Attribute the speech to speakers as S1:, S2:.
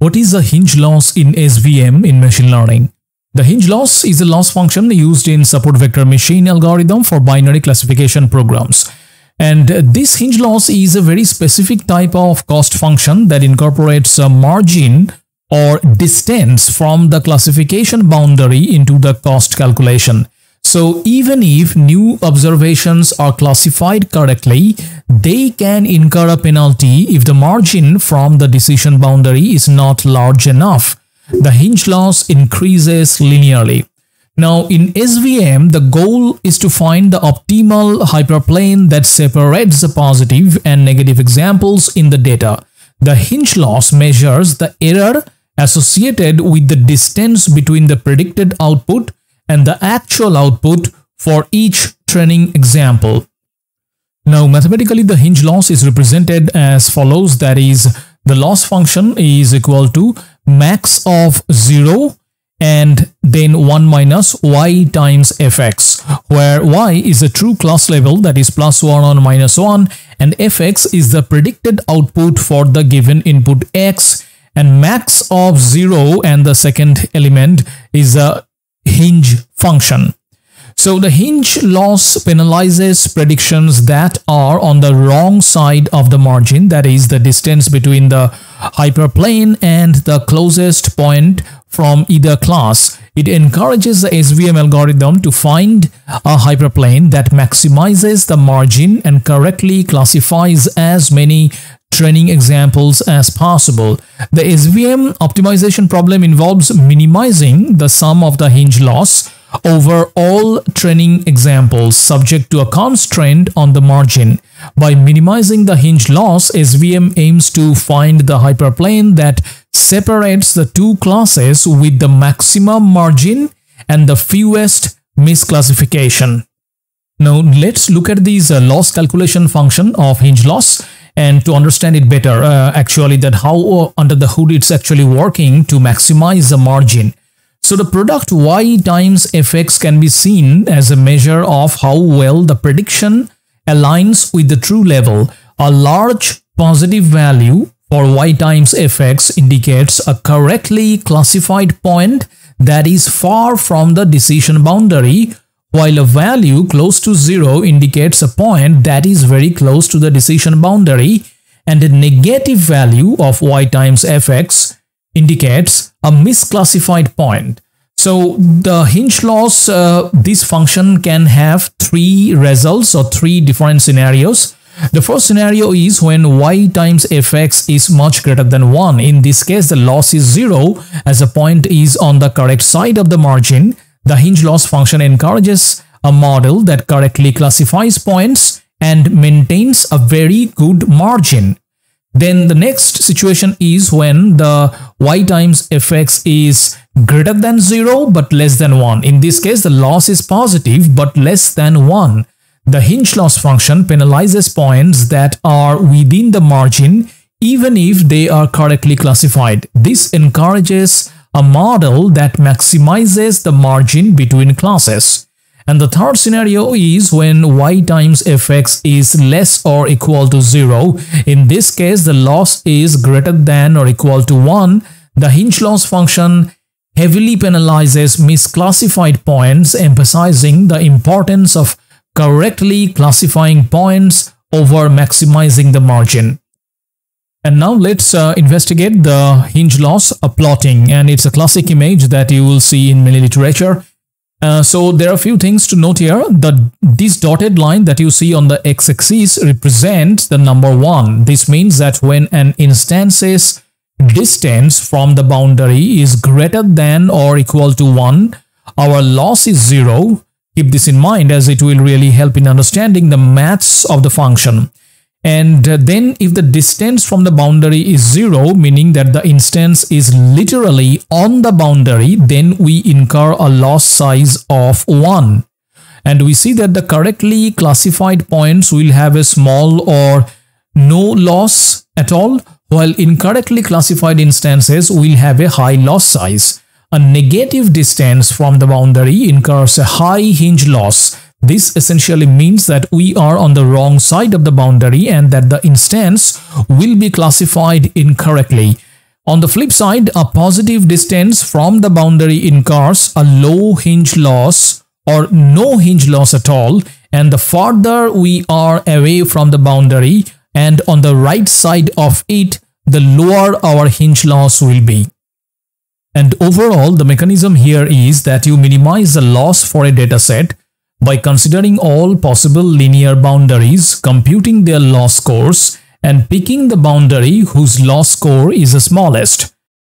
S1: What is a hinge loss in SVM in machine learning? The hinge loss is a loss function used in support vector machine algorithm for binary classification programs. And this hinge loss is a very specific type of cost function that incorporates a margin or distance from the classification boundary into the cost calculation. So even if new observations are classified correctly, they can incur a penalty if the margin from the decision boundary is not large enough. The hinge loss increases linearly. Now in SVM, the goal is to find the optimal hyperplane that separates the positive and negative examples in the data. The hinge loss measures the error associated with the distance between the predicted output and the actual output for each training example. Now mathematically the hinge loss is represented as follows that is the loss function is equal to max of 0 and then 1 minus y times fx where y is a true class level that is plus 1 on minus 1 and fx is the predicted output for the given input x and max of 0 and the second element is a hinge function. So the hinge loss penalizes predictions that are on the wrong side of the margin, that is the distance between the hyperplane and the closest point from either class. It encourages the SVM algorithm to find a hyperplane that maximizes the margin and correctly classifies as many training examples as possible. The SVM optimization problem involves minimizing the sum of the hinge loss over all training examples subject to a constraint on the margin. By minimizing the hinge loss, SVM aims to find the hyperplane that separates the two classes with the maximum margin and the fewest misclassification. Now let's look at this uh, loss calculation function of hinge loss and to understand it better uh, actually that how uh, under the hood it's actually working to maximize the margin. So the product y times fx can be seen as a measure of how well the prediction aligns with the true level. A large positive value for y times fx indicates a correctly classified point that is far from the decision boundary while a value close to 0 indicates a point that is very close to the decision boundary and a negative value of y times fx indicates a misclassified point. So the hinge loss, uh, this function can have three results or three different scenarios. The first scenario is when y times fx is much greater than 1. In this case, the loss is 0 as a point is on the correct side of the margin the hinge loss function encourages a model that correctly classifies points and maintains a very good margin. Then the next situation is when the y times fx is greater than 0 but less than 1. In this case, the loss is positive but less than 1. The hinge loss function penalizes points that are within the margin even if they are correctly classified. This encourages a model that maximizes the margin between classes. And the third scenario is when y times fx is less or equal to 0. In this case, the loss is greater than or equal to 1. The hinge loss function heavily penalizes misclassified points, emphasizing the importance of correctly classifying points over maximizing the margin. And now let's uh, investigate the hinge loss plotting and it's a classic image that you will see in many literature. Uh, so there are a few things to note here. The This dotted line that you see on the x-axis represents the number 1. This means that when an instance's distance from the boundary is greater than or equal to 1, our loss is 0. Keep this in mind as it will really help in understanding the maths of the function. And uh, then if the distance from the boundary is 0, meaning that the instance is literally on the boundary, then we incur a loss size of 1. And we see that the correctly classified points will have a small or no loss at all, while incorrectly classified instances will have a high loss size. A negative distance from the boundary incurs a high hinge loss this essentially means that we are on the wrong side of the boundary and that the instance will be classified incorrectly. On the flip side, a positive distance from the boundary incurs a low hinge loss or no hinge loss at all and the farther we are away from the boundary and on the right side of it, the lower our hinge loss will be. And overall, the mechanism here is that you minimize the loss for a dataset by considering all possible linear boundaries, computing their loss scores, and picking the boundary whose loss score is the smallest.